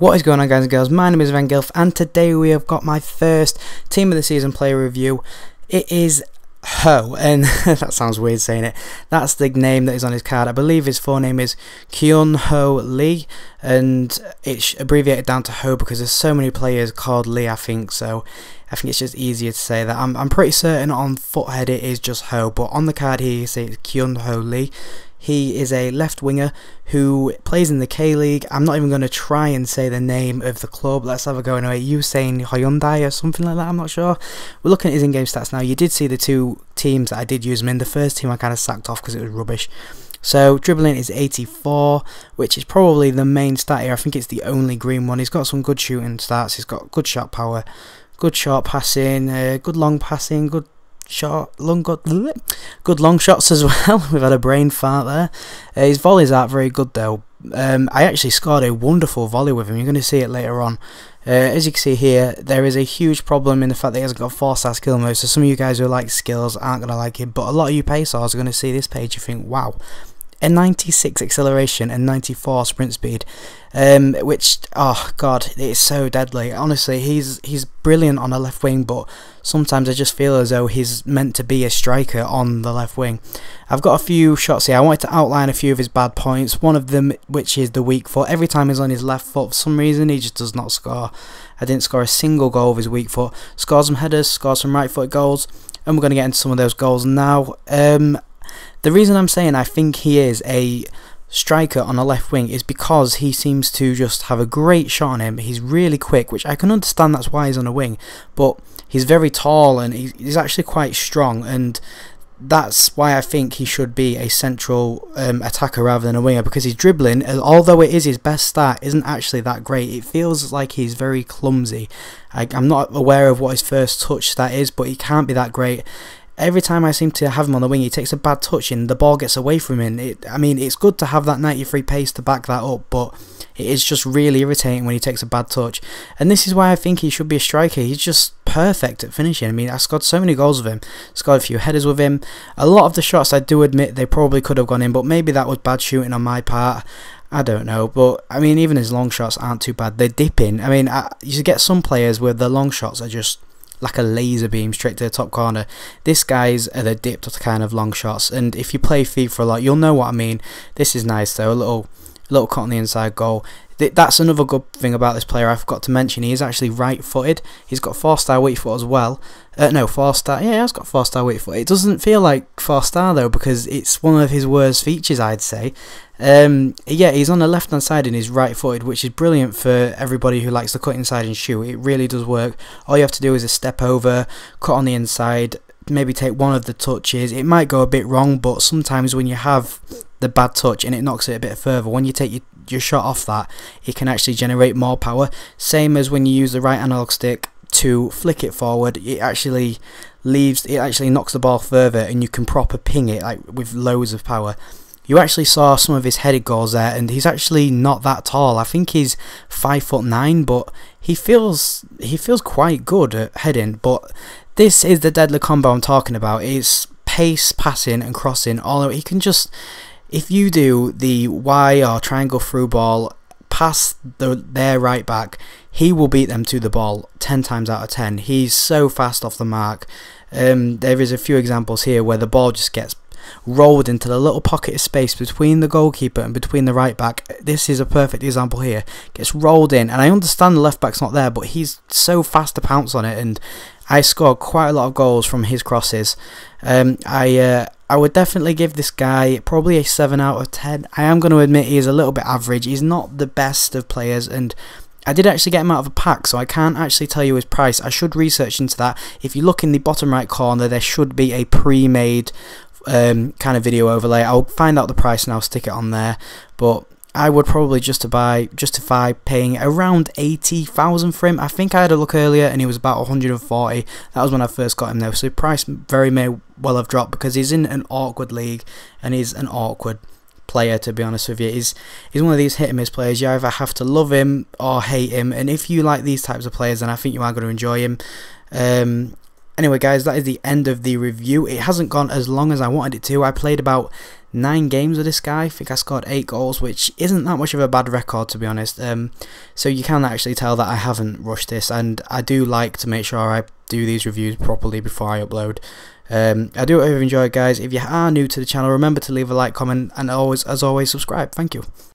What is going on guys and girls, my name is Van Gilf and today we have got my first Team of the Season player review. It is Ho, and that sounds weird saying it. That's the name that is on his card. I believe his full name is Keun Ho Lee, and it's abbreviated down to Ho because there's so many players called Lee, I think, so I think it's just easier to say that. I'm, I'm pretty certain on Futhead it is just Ho, but on the card here you see it's Keun Ho Lee. He is a left winger who plays in the K League. I'm not even going to try and say the name of the club. Let's have a go anyway. You saying Hyundai or something like that? I'm not sure. We're looking at his in-game stats now. You did see the two teams that I did use him in. The first team I kind of sacked off because it was rubbish. So dribbling is 84, which is probably the main stat here. I think it's the only green one. He's got some good shooting stats. He's got good shot power, good short passing, uh, good long passing, good shot, long good, good long shots as well. We've had a brain fart there. Uh, his volleys aren't very good though. Um, I actually scored a wonderful volley with him. You're going to see it later on. Uh, as you can see here, there is a huge problem in the fact that he hasn't got 4-star skill mode. So some of you guys who like skills aren't going to like it, but a lot of you paysars are going to see this page and think, wow, a 96 acceleration and 94 sprint speed um, which oh god it's so deadly. Honestly he's he's brilliant on the left wing but sometimes I just feel as though he's meant to be a striker on the left wing. I've got a few shots here. I wanted to outline a few of his bad points. One of them which is the weak foot. Every time he's on his left foot for some reason he just does not score. I didn't score a single goal with his weak foot. Scores some headers scores some right foot goals and we're going to get into some of those goals now. Um, the reason I'm saying I think he is a striker on the left wing is because he seems to just have a great shot on him. He's really quick, which I can understand that's why he's on a wing, but he's very tall and he's actually quite strong and that's why I think he should be a central um, attacker rather than a winger because he's dribbling, although it is his best stat, isn't actually that great. It feels like he's very clumsy. I, am not aware of what his first touch stat is, but he can't be that great every time I seem to have him on the wing, he takes a bad touch and the ball gets away from him. It, I mean, it's good to have that 93 pace to back that up, but it is just really irritating when he takes a bad touch. And this is why I think he should be a striker. He's just perfect at finishing. I mean, I scored so many goals with him, scored a few headers with him. A lot of the shots, I do admit, they probably could have gone in, but maybe that was bad shooting on my part. I don't know, but I mean, even his long shots aren't too bad. They're dipping. I mean, I, you get some players where the long shots are just like a laser beam straight to the top corner. This guy's are the dipped kind of long shots, and if you play FIFA a lot, you'll know what I mean. This is nice though, a little little cut on the inside goal. That's another good thing about this player I forgot to mention. He is actually right-footed. He's got four-star weak foot as well. Uh, no, four-star. Yeah, he has got four-star weak foot. It doesn't feel like four-star though because it's one of his worst features, I'd say. Um, yeah, he's on the left hand side and he's right footed, which is brilliant for everybody who likes to cut inside and shoot. It really does work. All you have to do is a step over, cut on the inside, maybe take one of the touches. It might go a bit wrong, but sometimes when you have the bad touch and it knocks it a bit further, when you take your, your shot off that, it can actually generate more power. Same as when you use the right analog stick to flick it forward, it actually leaves, it actually knocks the ball further and you can proper ping it like with loads of power you actually saw some of his headed goals there, and he's actually not that tall. I think he's five foot nine, but he feels he feels quite good at heading. But this is the deadly combo I'm talking about. It's pace, passing, and crossing. All he can just if you do the Y or triangle through ball past the, their right back, he will beat them to the ball 10 times out of 10. He's so fast off the mark. Um, there is a few examples here where the ball just gets rolled into the little pocket of space between the goalkeeper and between the right back. This is a perfect example here. Gets rolled in, and I understand the left back's not there, but he's so fast to pounce on it, and I scored quite a lot of goals from his crosses. Um, I uh, I would definitely give this guy probably a 7 out of 10. I am going to admit he is a little bit average. He's not the best of players, and I did actually get him out of a pack, so I can't actually tell you his price. I should research into that. If you look in the bottom right corner, there should be a pre-made um, kind of video overlay. I'll find out the price and I'll stick it on there. But I would probably just to buy, justify paying around 80,000 for him. I think I had a look earlier and he was about 140. That was when I first got him though. So price very may well have dropped because he's in an awkward league and he's an awkward player to be honest with you. He's, he's one of these hit and miss players. You either have to love him or hate him. And if you like these types of players then I think you are going to enjoy him. Um, Anyway guys, that is the end of the review. It hasn't gone as long as I wanted it to. I played about nine games with this guy. I think I scored eight goals, which isn't that much of a bad record to be honest. Um, so you can actually tell that I haven't rushed this, and I do like to make sure I do these reviews properly before I upload. Um, I do hope you've enjoyed, guys. If you are new to the channel, remember to leave a like, comment, and always, as always, subscribe. Thank you.